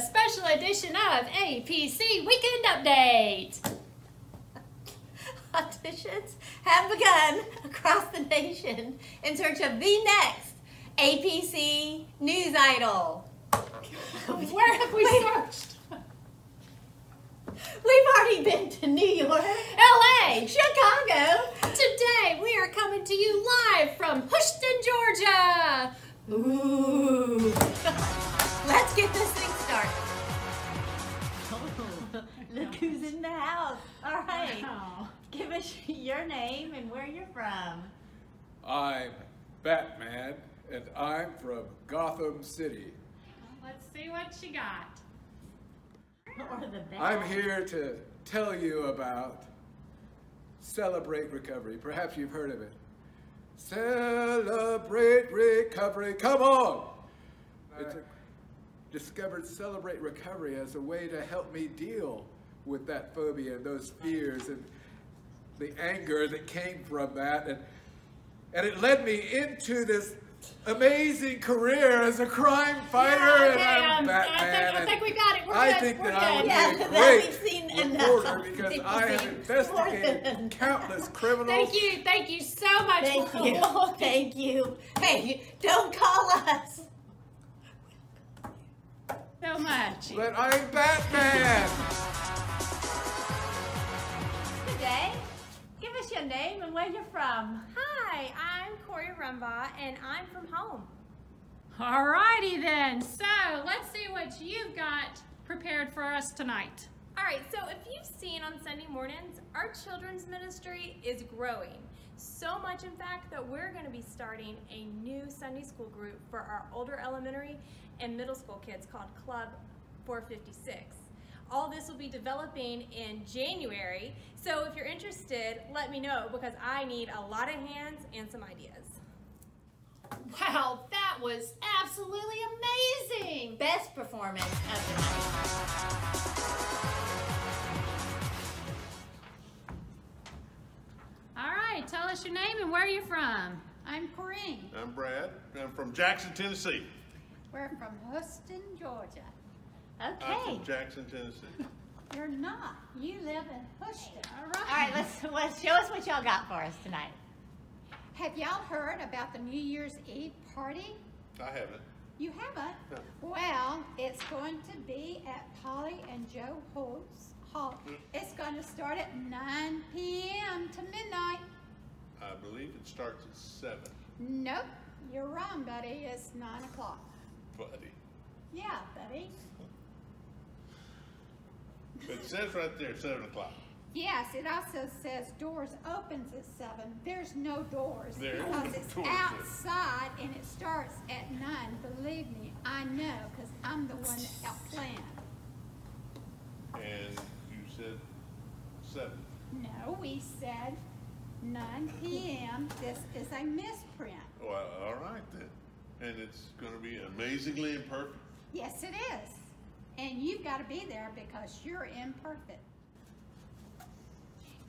special edition of APC Weekend Update. Auditions have begun across the nation in search of the next APC news idol. Where have we searched? We've already been to New York, LA. Chicago. Today we are coming to you live from Houston, Georgia. Ooh. Let's get this thing who's in the house. All right. Wow. Give us your name and where you're from. I'm Batman, and I'm from Gotham City. Let's see what she got. Or the best. I'm here to tell you about Celebrate Recovery. Perhaps you've heard of it. Celebrate Recovery. Come on! Uh, it's a, discovered Celebrate Recovery as a way to help me deal with that phobia and those fears and the anger that came from that. And, and it led me into this amazing career as a crime fighter. Yeah, and I'm um, I Batman. think- I think we got it. We're I good. think We're that I would good. Yeah, be a that great we've seen reporter enough. because I have seen more investigated countless criminals. Thank you, thank you so much. Thank for you. calling. Thank you. Hey, don't call us. so much. But I'm Batman. Good day. Give us your name and where you're from. Hi, I'm Corey Rumbaugh, and I'm from home. Alrighty then. So let's see what you've got prepared for us tonight. All right, so if you've seen on Sunday mornings, our children's ministry is growing. So much, in fact, that we're going to be starting a new Sunday school group for our older elementary and middle school kids called Club 456. All this will be developing in January. So if you're interested, let me know because I need a lot of hands and some ideas. Wow, that was absolutely amazing. Best performance of the night. All right, tell us your name and where you're from. I'm Corinne. I'm Brad. I'm from Jackson, Tennessee. We're from Houston, Georgia. I'm Okay. from Jackson, Tennessee. You're not. You live in Houston. All right. All right, let's, let's show us what y'all got for us tonight. Have y'all heard about the New Year's Eve party? I haven't. You haven't? No. Well, it's going to be at Polly and Joe Holt's Hall. Mm. It's going to start at 9 p.m. to midnight. I believe it starts at seven, Nope, you're wrong, buddy. It's 9 o'clock. buddy. Yeah, buddy. But it says right there, seven o'clock. Yes, it also says doors opens at seven. There's no doors There because it's doors there. outside and it starts at nine. Believe me, I know because I'm the one that helped plan. And you said seven. No, we said nine p.m. This is a misprint. Well, all right then. And it's going to be amazingly imperfect. Yes, it is. And you've got to be there because you're imperfect.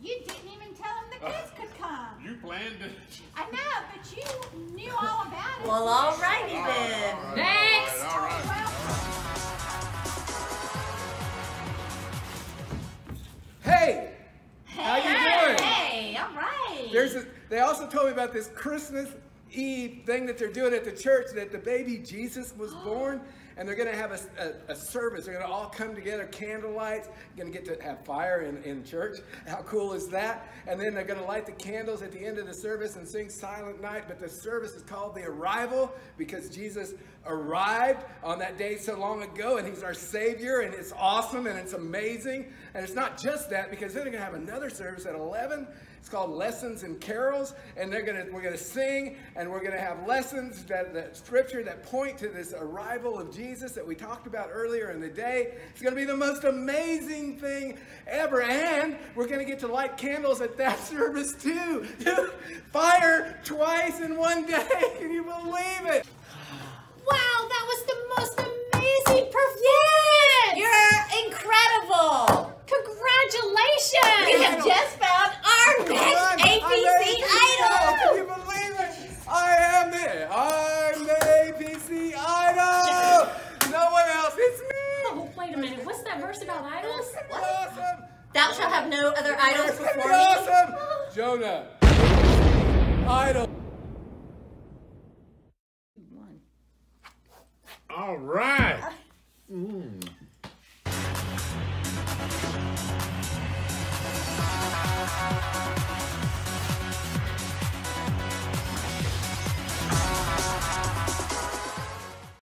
You didn't even tell them the uh, kids could come. You planned it. I know, but you knew all about it. Well, all righty then. All right, Next. All right, all right. Hey, how you doing? Hey, all right. There's a, they also told me about this Christmas Eve thing that they're doing at the church that the baby Jesus was born, and they're going to have a, a, a service. They're going to all come together, candlelights. Going to get to have fire in, in church. How cool is that? And then they're going to light the candles at the end of the service and sing Silent Night. But the service is called the Arrival because Jesus arrived on that day so long ago, and He's our Savior, and it's awesome and it's amazing. And it's not just that because then they're going to have another service at 11. It's called Lessons and Carols, and they're gonna we're gonna sing, and we're gonna have lessons that, that scripture that point to this arrival of Jesus that we talked about earlier in the day. It's gonna be the most amazing thing ever, and we're gonna get to light candles at that service too. Fire twice in one day. Can you believe it? Wow, that was the most amazing performance! You're incredible. Congratulations! We have just found our Come next on, I'm APC APC. idol. Can you believe it? I am the I'm the APC idol. No one else. It's me. Oh, wait a minute. Verse about idols? Isn't What? awesome? Thou shalt have no other idols Isn't before me. awesome? Jonah. Idol.